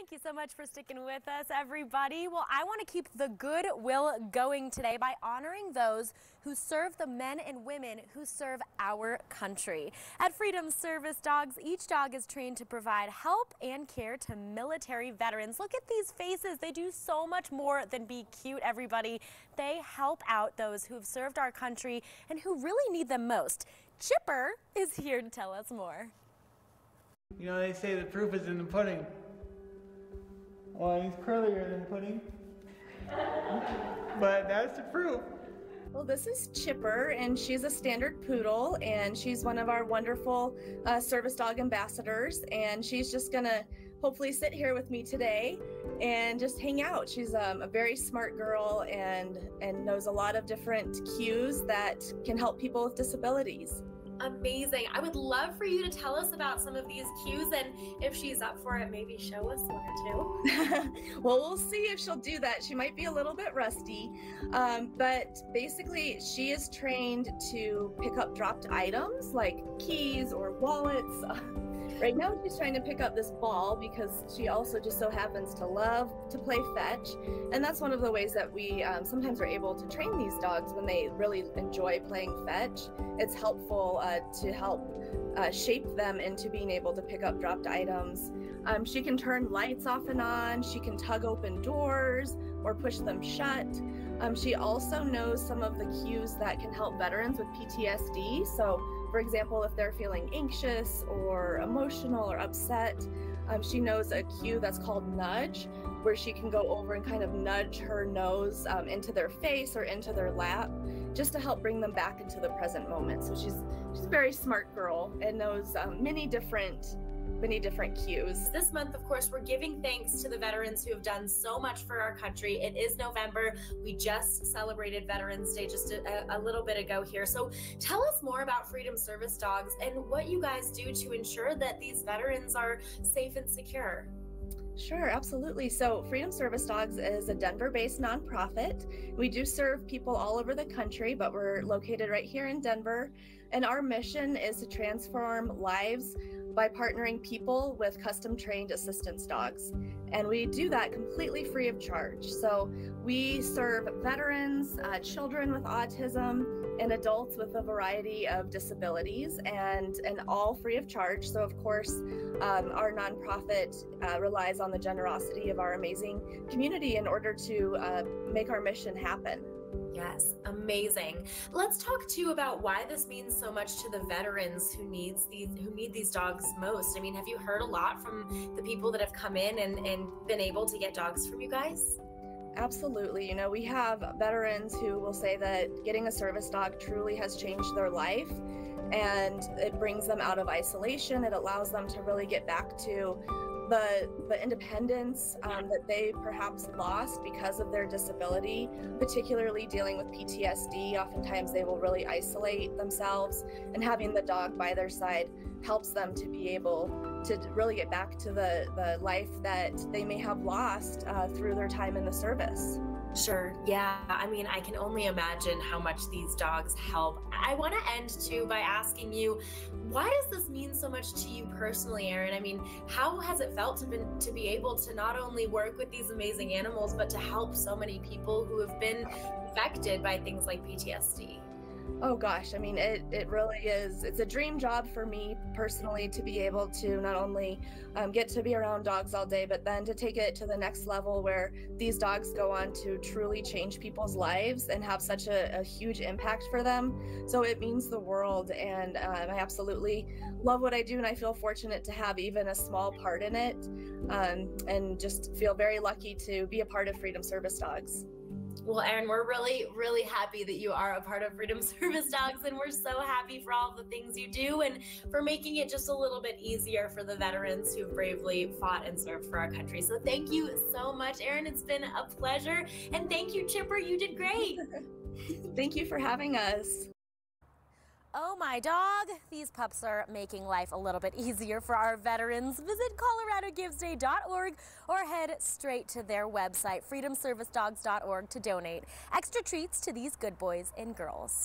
Thank you so much for sticking with us, everybody. Well, I want to keep the goodwill going today by honoring those who serve the men and women who serve our country. At Freedom Service Dogs, each dog is trained to provide help and care to military veterans. Look at these faces. They do so much more than be cute, everybody. They help out those who have served our country and who really need them most. Chipper is here to tell us more. You know, they say the proof is in the pudding. Well, he's curlier than pudding. but that's the proof. Well, this is Chipper, and she's a standard poodle, and she's one of our wonderful uh, service dog ambassadors. And she's just gonna hopefully sit here with me today and just hang out. She's um, a very smart girl and and knows a lot of different cues that can help people with disabilities amazing. I would love for you to tell us about some of these cues and if she's up for it, maybe show us one or two. well, we'll see if she'll do that. She might be a little bit rusty, um, but basically, she is trained to pick up dropped items like keys or wallets. Right now, she's trying to pick up this ball because she also just so happens to love to play fetch. And that's one of the ways that we um, sometimes are able to train these dogs when they really enjoy playing fetch. It's helpful uh, to help uh, shape them into being able to pick up dropped items. Um, she can turn lights off and on, she can tug open doors or push them shut. Um, she also knows some of the cues that can help veterans with PTSD. So for example, if they're feeling anxious or emotional or upset, um, she knows a cue that's called nudge, where she can go over and kind of nudge her nose um, into their face or into their lap, just to help bring them back into the present moment. So she's she's a very smart girl and knows um, many different many different cues. This month, of course, we're giving thanks to the veterans who have done so much for our country. It is November. We just celebrated Veterans Day just a, a little bit ago here. So tell us more about Freedom Service Dogs and what you guys do to ensure that these veterans are safe and secure. Sure, absolutely. So, Freedom Service Dogs is a Denver based nonprofit. We do serve people all over the country, but we're located right here in Denver. And our mission is to transform lives by partnering people with custom trained assistance dogs. And we do that completely free of charge. So we serve veterans, uh, children with autism, and adults with a variety of disabilities, and, and all free of charge. So, of course, um, our nonprofit uh, relies on the generosity of our amazing community in order to uh, make our mission happen. Yes, amazing. Let's talk too about why this means so much to the veterans who needs these who need these dogs most. I mean, have you heard a lot from the people that have come in and, and been able to get dogs from you guys? Absolutely. You know, we have veterans who will say that getting a service dog truly has changed their life and it brings them out of isolation. It allows them to really get back to the the independence um, that they perhaps lost because of their disability, particularly dealing with PTSD. Oftentimes, they will really isolate themselves, and having the dog by their side helps them to be able to really get back to the the life that they may have lost uh, through their time in the service. Sure. Yeah. I mean, I can only imagine how much these dogs help. I want to end too by asking you, why does this mean so much to you personally, Erin? I mean, how has it felt to be, to be able to not only work with these amazing animals, but to help so many people who have been affected by things like PTSD? Oh gosh, I mean, it, it really is. It's a dream job for me personally to be able to not only um, get to be around dogs all day, but then to take it to the next level where these dogs go on to truly change people's lives and have such a, a huge impact for them. So it means the world. And um, I absolutely love what I do. And I feel fortunate to have even a small part in it um, and just feel very lucky to be a part of Freedom Service Dogs. Well, Erin, we're really, really happy that you are a part of Freedom Service Dogs, and we're so happy for all the things you do and for making it just a little bit easier for the veterans who bravely fought and served for our country. So thank you so much, Erin. It's been a pleasure. And thank you, Chipper. You did great. thank you for having us. Oh my dog, these pups are making life a little bit easier for our veterans. Visit coloradogivesday.org or head straight to their website, freedomservicedogs.org to donate extra treats to these good boys and girls.